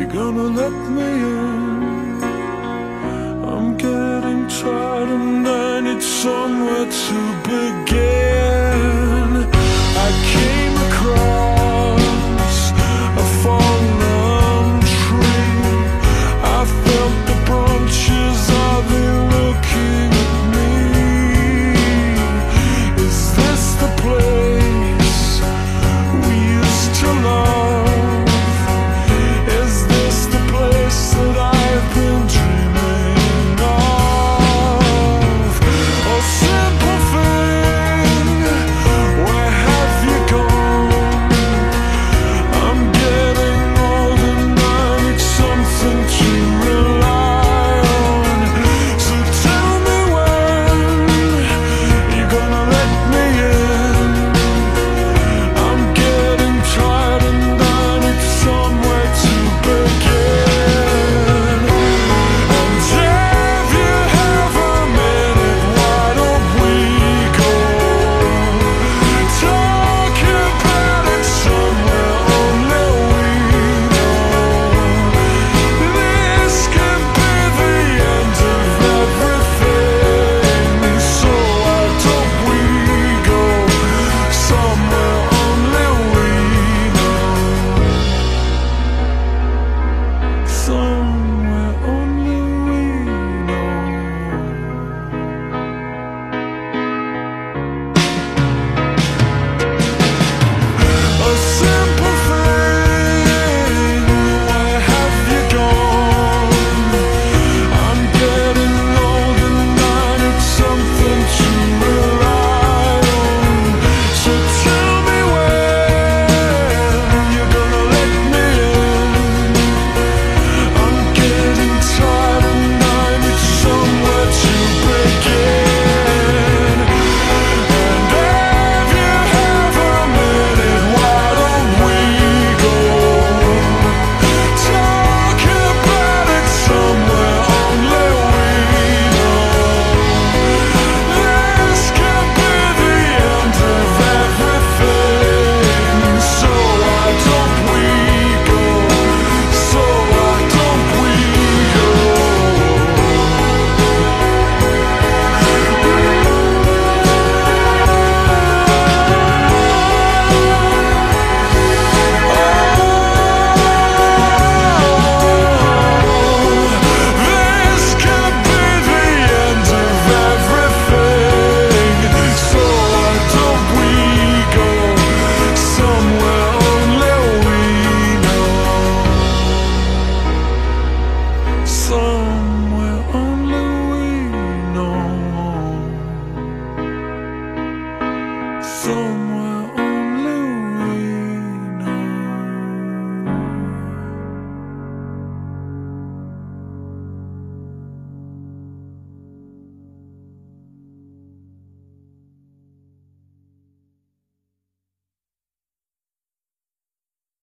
You're gonna let me in? I'm getting tired and I need somewhere to begin